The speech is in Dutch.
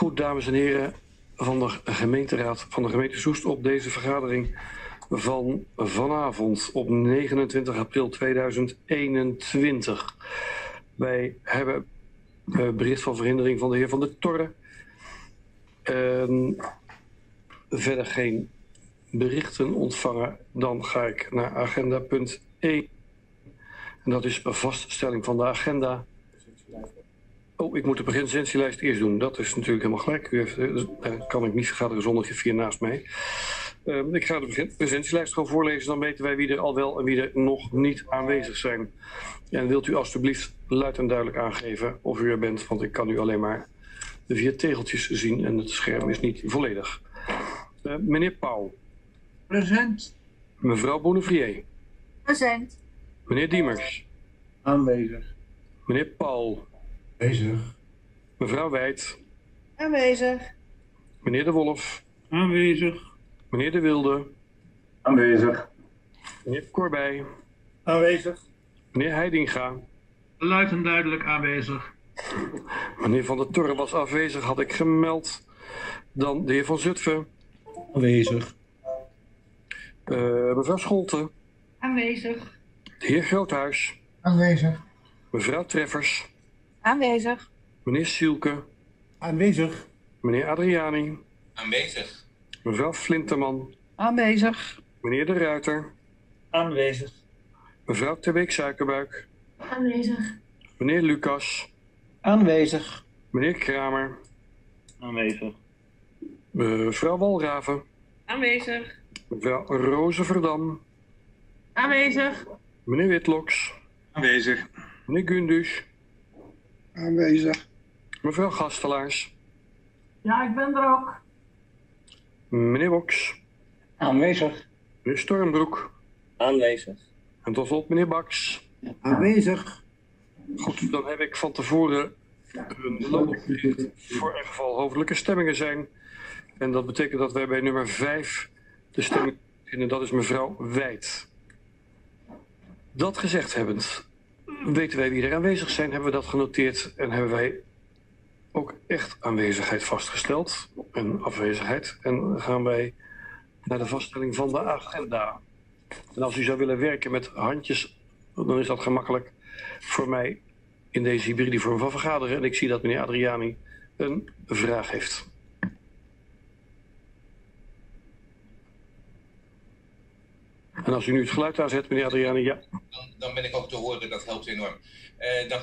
Goed, dames en heren van de gemeenteraad van de gemeente Soest op deze vergadering van vanavond op 29 april 2021. Wij hebben uh, bericht van verhindering van de heer Van der Torre. Uh, verder geen berichten ontvangen. Dan ga ik naar agenda punt 1. En dat is vaststelling van de agenda. Oh, ik moet de presentielijst eerst doen. Dat is natuurlijk helemaal gelijk. U heeft, uh, kan ik niet vergaderen zonder griffier naast mij. Uh, ik ga de presentielijst gewoon voorlezen. Dan weten wij wie er al wel en wie er nog niet aanwezig zijn. En wilt u alstublieft luid en duidelijk aangeven of u er bent. Want ik kan u alleen maar de vier tegeltjes zien en het scherm is niet volledig. Uh, meneer Pauw. Present. Mevrouw Bonnevrier. Present. Meneer Diemers. Aanwezig. Meneer Paul. Aanwezig. Mevrouw Wijd. Aanwezig. Meneer De Wolf. Aanwezig. Meneer De Wilde. Aanwezig. Meneer Corbij. Aanwezig. Meneer Heidinga. Luid en duidelijk aanwezig. Meneer Van der Torre was afwezig, had ik gemeld. Dan de heer Van Zutphen. Aanwezig. Uh, mevrouw Scholten. Aanwezig. De heer Groothuis. Aanwezig. Mevrouw Treffers. Aanwezig. Meneer Sielke. Aanwezig. Meneer Adriani. Aanwezig. Mevrouw Flinterman. Aanwezig. Meneer De Ruiter. Aanwezig. Mevrouw Terbeek Suikerbuik. Aanwezig. Meneer Lucas. Aanwezig. Meneer Kramer. Aanwezig. Mevrouw Walraven. Aanwezig. Mevrouw Rozenverdam. Aanwezig. Meneer Witloks. Aanwezig. Meneer Gundus. Aanwezig. Mevrouw Gastelaars. Ja, ik ben er ook. Meneer Boks. Aanwezig. Meneer Stormbroek. Aanwezig. En tot slot meneer Baks. Aanwezig. Goed, dan heb ik van tevoren een loop voor in geval hoofdelijke stemmingen zijn. En dat betekent dat wij bij nummer 5 de stemming vinden, dat is mevrouw Wijd. Dat gezegd hebbend, weten wij wie er aanwezig zijn, hebben we dat genoteerd en hebben wij ook echt aanwezigheid vastgesteld en afwezigheid. En gaan wij naar de vaststelling van de agenda. En als u zou willen werken met handjes, dan is dat gemakkelijk voor mij in deze hybride vorm van vergaderen. En ik zie dat meneer Adriani een vraag heeft. En als u nu het geluid aanzet, meneer Adriani, ja. Dan, dan ben ik ook te horen, dat helpt enorm. Dan